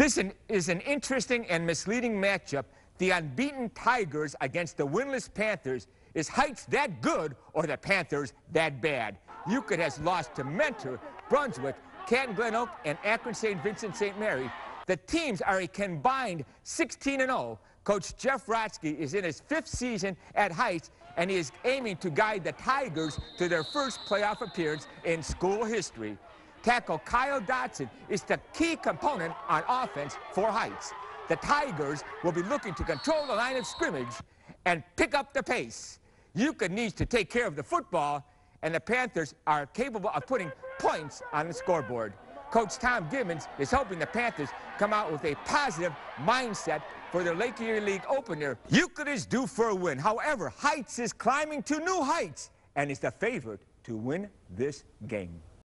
This is an interesting and misleading matchup. The unbeaten Tigers against the winless Panthers. Is Heights that good or the Panthers that bad? Euclid has lost to Mentor, Brunswick, Canton Glen Oak, and Akron St. Vincent St. Mary. The teams are a combined 16 and 0. Coach Jeff Rotsky is in his fifth season at Heights, and he is aiming to guide the Tigers to their first playoff appearance in school history. Tackle Kyle Dotson is the key component on offense for Heights. The Tigers will be looking to control the line of scrimmage and pick up the pace. Euclid needs to take care of the football, and the Panthers are capable of putting points on the scoreboard. Coach Tom Gibbons is hoping the Panthers come out with a positive mindset for their Lake Erie League opener. Euclid is due for a win. However, Heights is climbing to new heights and is the favorite to win this game.